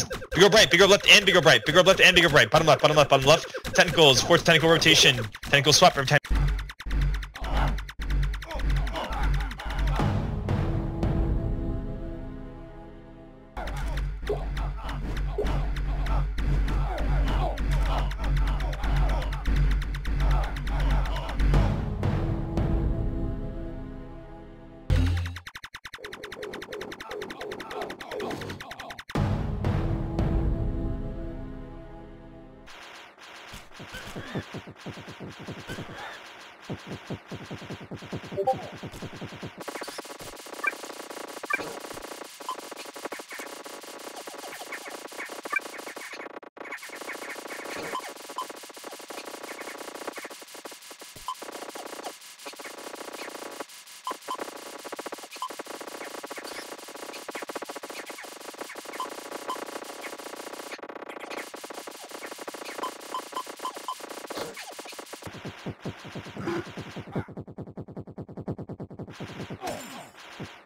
left, bigger right, bigger left, and bigger right, bigger left, and bigger right. Bottom left, bottom left, bottom left. Tentacles, force tentacle rotation, tentacle swap every time. Oh. Oh,